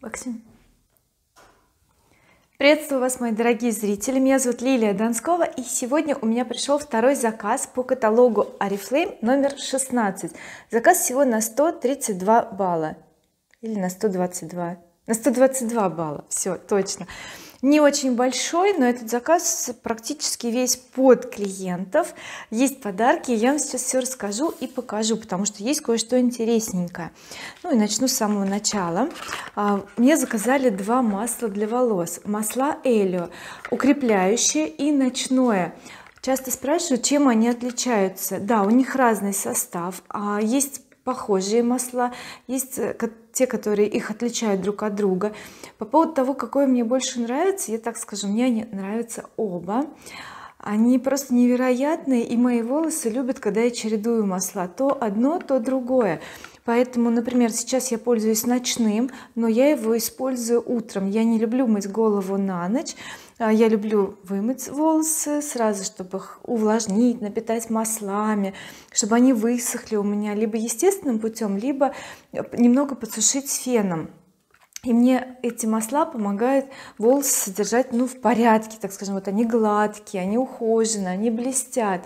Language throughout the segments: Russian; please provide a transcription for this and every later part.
Максим. Приветствую вас мои дорогие зрители. Меня зовут Лилия Донскова и сегодня у меня пришел второй заказ по каталогу oriflame номер 16 заказ всего на 132 балла. Или на 122 на 122 балла. Все точно не очень большой но этот заказ практически весь под клиентов. Есть подарки я вам сейчас все расскажу и покажу потому что есть кое-что интересненькое. Ну и начну с самого начала. А, мне заказали два масла для волос. Масла Элио укрепляющее и ночное. Часто спрашивают чем они отличаются. Да у них разный состав а есть похожие масла. Есть э, те которые их отличают друг от друга. По поводу того какой мне больше нравится я так скажу мне они нравятся оба. Они просто невероятные и мои волосы любят когда я чередую масла. То одно то другое поэтому например сейчас я пользуюсь ночным но я его использую утром. Я не люблю мыть голову на ночь. А, я люблю вымыть волосы сразу чтобы их увлажнить напитать маслами чтобы они высохли у меня либо естественным путем либо немного подсушить феном. И мне эти масла помогают волосы содержать ну в порядке так скажем. Вот они гладкие они ухоженные они блестят.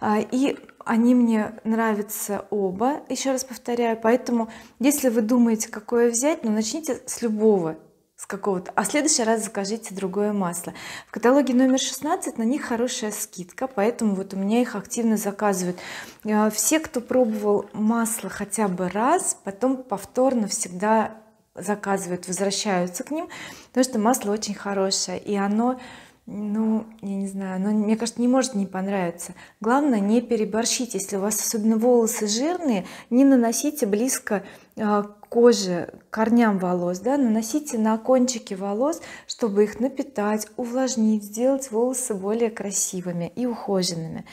А, и они мне нравятся оба еще раз повторяю. Поэтому если вы думаете какое взять ну начните с любого с какого-то а в следующий раз закажите другое масло. В каталоге номер 16 на них хорошая скидка поэтому вот у меня их активно заказывают. Э, все кто пробовал масло хотя бы раз потом повторно всегда заказывают возвращаются к ним потому что масло очень хорошее и оно ну я не знаю оно мне кажется не может не понравиться. Главное не переборщить. Если у вас особенно волосы жирные не наносите близко э, коже корням волос да? Наносите на кончики волос чтобы их напитать увлажнить сделать волосы более красивыми и ухоженными.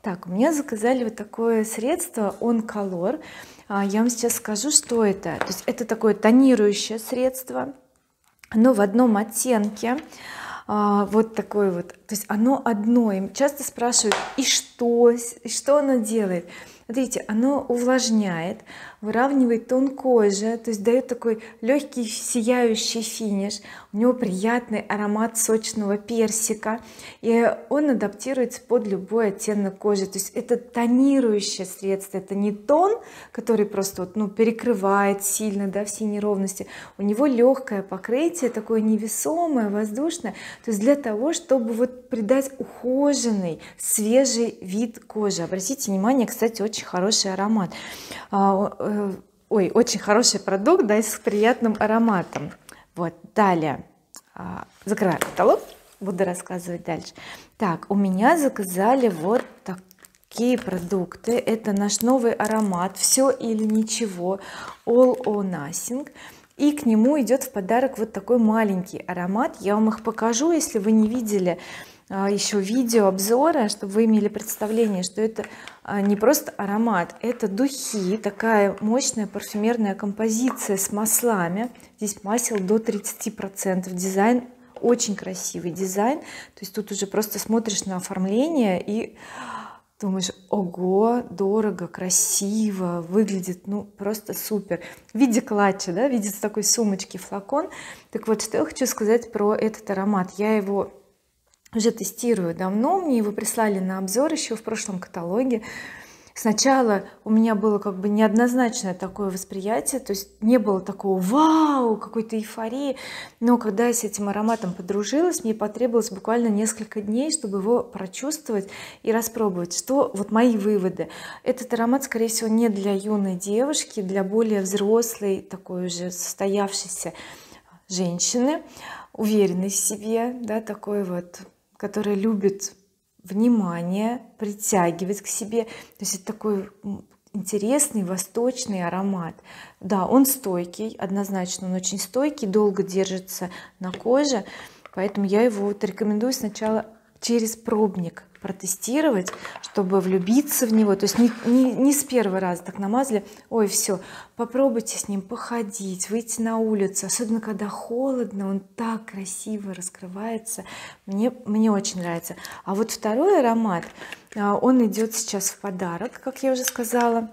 Так у меня заказали вот такое средство он color а, я вам сейчас скажу что это. То есть это такое тонирующее средство. Оно в одном оттенке а, вот такой вот. То есть оно одно. Им часто спрашивают и что? И что оно делает смотрите оно увлажняет выравнивает тон кожи то есть дает такой легкий сияющий финиш. У него приятный аромат сочного персика и он адаптируется под любой оттенок кожи. То есть это тонирующее средство это не тон который просто вот ну перекрывает сильно да все неровности. У него легкое покрытие такое невесомое воздушное. То есть для того чтобы вот придать ухоженный свежий вид кожи. Обратите внимание кстати очень хороший аромат. А, э, ой очень хороший продукт да с приятным ароматом. Вот далее. А, закрываю каталог буду рассказывать дальше. Так у меня заказали вот такие продукты. Это наш новый аромат все или ничего all or nothing. И к нему идет в подарок вот такой маленький аромат. Я вам их покажу если вы не видели еще видео обзора чтобы вы имели представление что это а, не просто аромат это духи такая мощная парфюмерная композиция с маслами. Здесь масел до 30 процентов. Дизайн очень красивый дизайн. То есть тут уже просто смотришь на оформление и думаешь ого дорого красиво выглядит ну просто супер в виде клатча да в виде такой сумочки флакон. Так вот что я хочу сказать про этот аромат. Я его уже тестирую давно мне его прислали на обзор еще в прошлом каталоге. Сначала у меня было как бы неоднозначное такое восприятие то есть не было такого вау какой-то эйфории но когда я с этим ароматом подружилась мне потребовалось буквально несколько дней чтобы его прочувствовать и распробовать. Что вот мои выводы? Этот аромат скорее всего не для юной девушки для более взрослой такой уже состоявшейся женщины. Уверенной в себе да такой вот которая любит внимание притягивать к себе. То есть это такой интересный восточный аромат. Да он стойкий однозначно он очень стойкий долго держится на коже поэтому я его вот рекомендую сначала через пробник протестировать чтобы влюбиться в него. То есть не, не, не с первого раза так намазали. Ой все попробуйте с ним походить выйти на улицу. Особенно когда холодно он так красиво раскрывается. Мне мне очень нравится а вот второй аромат а, он идет сейчас в подарок как я уже сказала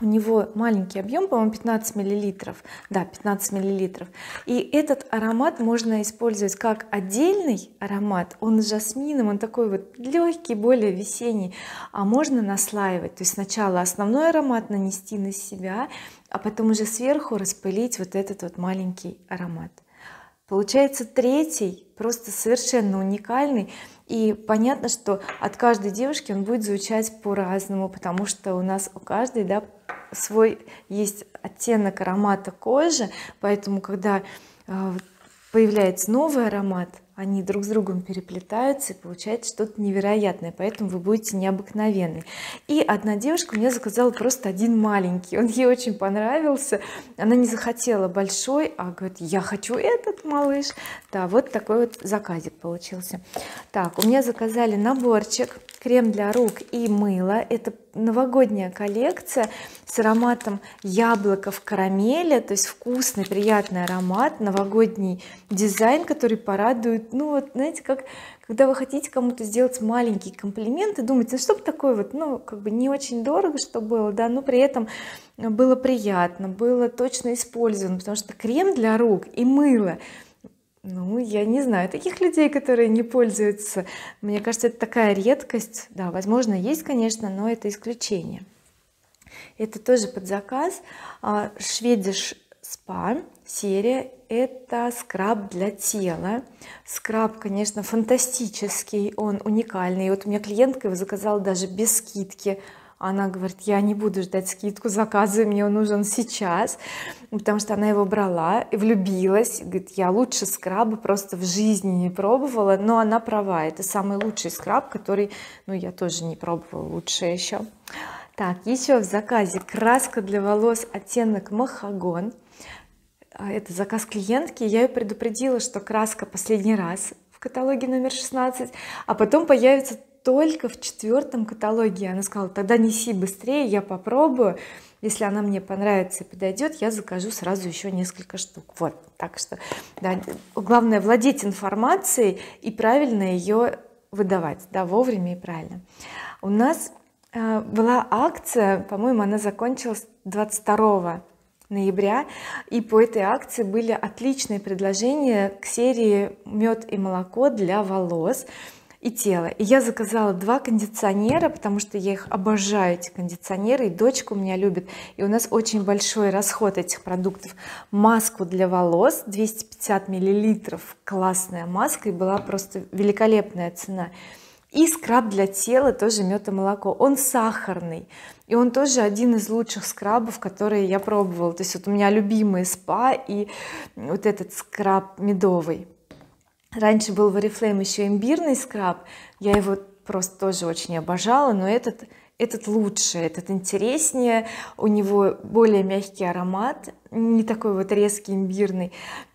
у него маленький объем по-моему 15 миллилитров. Да 15 миллилитров. И этот аромат можно использовать как отдельный аромат он с жасмином он такой вот легкий более весенний а можно наслаивать. То есть сначала основной аромат нанести на себя а потом уже сверху распылить вот этот вот маленький аромат. Получается третий просто совершенно уникальный и понятно что от каждой девушки он будет звучать по-разному потому что у нас у каждой да свой есть оттенок аромата кожи поэтому когда а, появляется новый аромат они друг с другом переплетаются и получается что-то невероятное поэтому вы будете необыкновенны. И одна девушка мне заказала просто один маленький он ей очень понравился. Она не захотела большой а говорит я хочу этот малыш да вот такой вот заказик получился. Так у меня заказали наборчик крем для рук и мыло это новогодняя коллекция с ароматом яблока в карамели. То есть вкусный приятный аромат новогодний дизайн который порадует. Ну вот знаете как когда вы хотите кому-то сделать маленький комплимент и думаете ну чтобы такое вот ну как бы не очень дорого что было да но при этом было приятно было точно использовано потому что крем для рук и мыло ну я не знаю таких людей которые не пользуются. Мне кажется это такая редкость. Да возможно есть конечно но это исключение. Это тоже под заказ. Шведиш спа серия это скраб для тела. Скраб конечно фантастический он уникальный. Вот у меня клиентка его заказала даже без скидки она говорит я не буду ждать скидку заказывай мне он нужен сейчас потому что она его брала и влюбилась говорит я лучше скраба просто в жизни не пробовала но она права это самый лучший скраб который ну я тоже не пробовала лучше еще так еще в заказе краска для волос оттенок махагон. А, это заказ клиентки. Я ее предупредила что краска последний раз в каталоге номер 16 а потом появится только в четвертом каталоге. Она сказала тогда неси быстрее я попробую. Если она мне понравится и подойдет я закажу сразу еще несколько штук вот так что да, главное владеть информацией и правильно ее выдавать да вовремя и правильно. У нас э, была акция по-моему она закончилась 22 ноября и по этой акции были отличные предложения к серии мед и молоко для волос и тела и я заказала два кондиционера потому что я их обожаю эти кондиционеры и дочка у меня любит. И у нас очень большой расход этих продуктов. Маску для волос 250 миллилитров классная маска и была просто великолепная цена. И скраб для тела тоже мед и молоко он сахарный и он тоже один из лучших скрабов которые я пробовала. То есть вот у меня любимый спа и вот этот скраб медовый раньше был в oriflame еще имбирный скраб. Я его просто тоже очень обожала но этот этот лучше этот интереснее. У него более мягкий аромат не такой вот резкий имбирный.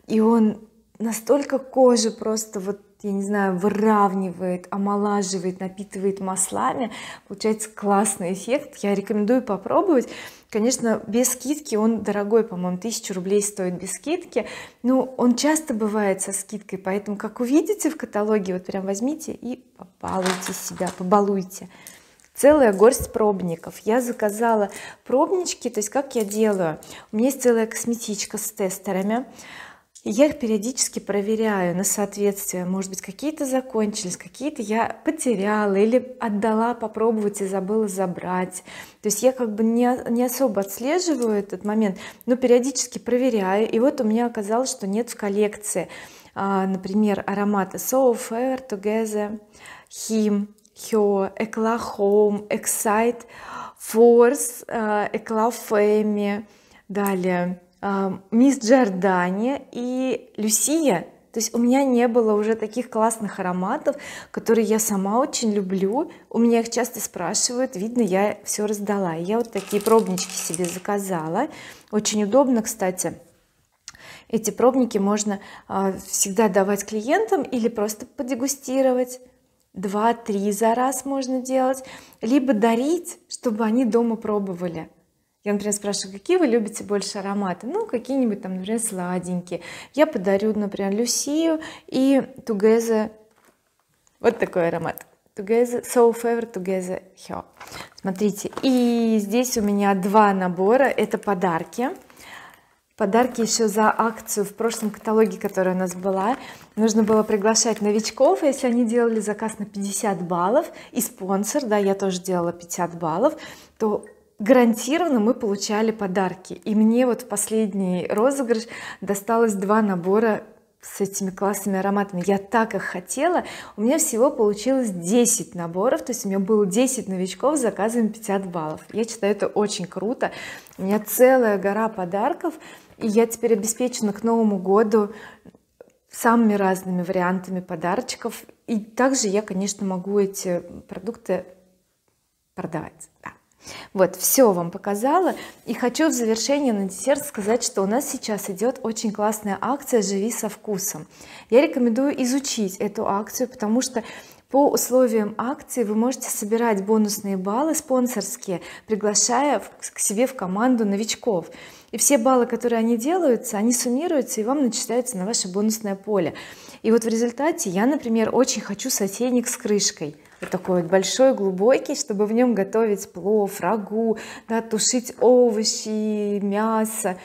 И он настолько кожи просто вот я не знаю выравнивает омолаживает напитывает маслами. Получается классный эффект. Я рекомендую попробовать. Конечно без скидки он дорогой по-моему тысячу рублей стоит без скидки. Но он часто бывает со скидкой поэтому как увидите в каталоге вот прям возьмите и побалуйте себя побалуйте. Целая горсть пробников. Я заказала пробнички то есть как я делаю? У меня есть целая косметичка с тестерами я их периодически проверяю на соответствие. Может быть какие-то закончились какие-то я потеряла или отдала попробовать и забыла забрать. То есть я как бы не, не особо отслеживаю этот момент но периодически проверяю. И вот у меня оказалось что нет в коллекции а, например ароматы So Fair Together Him Hyo Eclat Home Excite Force Eclat Femme далее мисс Джордани и Люсия. То есть у меня не было уже таких классных ароматов которые я сама очень люблю. У меня их часто спрашивают видно я все раздала. Я вот такие пробнички себе заказала. Очень удобно кстати. Эти пробники можно а, всегда давать клиентам или просто подегустировать. Два-три за раз можно делать. Либо дарить чтобы они дома пробовали я например спрашиваю какие вы любите больше ароматы? Ну какие-нибудь там например сладенькие. Я подарю например Люсию и Тугезе. Вот такой аромат. Together so favorite together here смотрите и здесь у меня два набора. Это подарки. Подарки еще за акцию в прошлом каталоге которая у нас была. Нужно было приглашать новичков если они делали заказ на 50 баллов и спонсор да я тоже делала 50 баллов то гарантированно мы получали подарки. И мне вот в последний розыгрыш досталось два набора с этими классными ароматами. Я так их хотела. У меня всего получилось 10 наборов. То есть у меня было 10 новичков с заказами 50 баллов. Я считаю это очень круто. У меня целая гора подарков. И я теперь обеспечена к Новому году самыми разными вариантами подарочков. И также я конечно могу эти продукты продавать. Да. Вот все вам показала. И хочу в завершение на десерт сказать что у нас сейчас идет очень классная акция живи со вкусом я рекомендую изучить эту акцию потому что по условиям акции вы можете собирать бонусные баллы спонсорские приглашая к себе в команду новичков. И все баллы которые они делаются они суммируются и вам начисляются на ваше бонусное поле. И вот в результате я например очень хочу сотейник с крышкой такой вот большой глубокий чтобы в нем готовить плов рагу да, тушить овощи мясо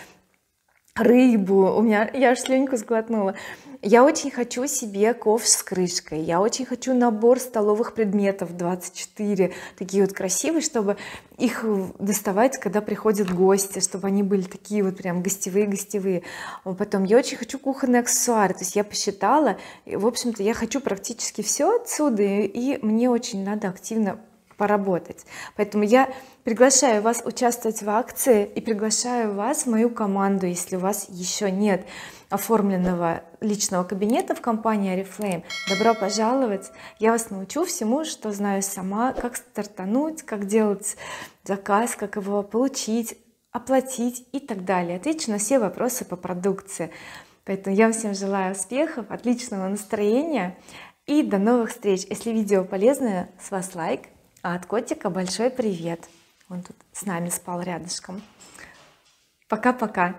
рыбу. У меня я аж слюньку сглотнула. Я очень хочу себе ковш с крышкой. Я очень хочу набор столовых предметов 24 такие вот красивые чтобы их доставать когда приходят гости чтобы они были такие вот прям гостевые гостевые потом я очень хочу кухонные аксессуары то есть я посчитала и в общем-то я хочу практически все отсюда и мне очень надо активно поработать. Поэтому я приглашаю вас участвовать в акции и приглашаю вас в мою команду если у вас еще нет оформленного личного кабинета в компании oriflame добро пожаловать! Я вас научу всему что знаю сама как стартануть как делать заказ как его получить оплатить и так далее. Отвечу на все вопросы по продукции. Поэтому я всем желаю успехов отличного настроения и до новых встреч! Если видео полезное с вас лайк а от котика большой привет. Он тут с нами спал рядышком. Пока-пока